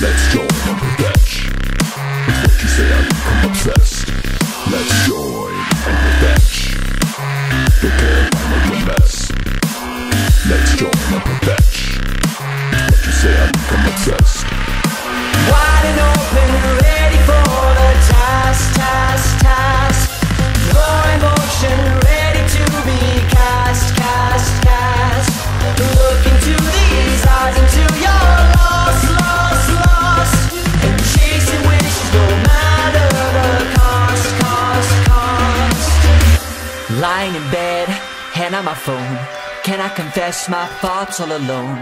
Let's join and fetch. It's what you say I am obsessed. Let's join and fetch. Don't care if I a mess. Let's join and fetch. What you say I become obsessed. Lying in bed, hand on my phone. Can I confess my thoughts all alone?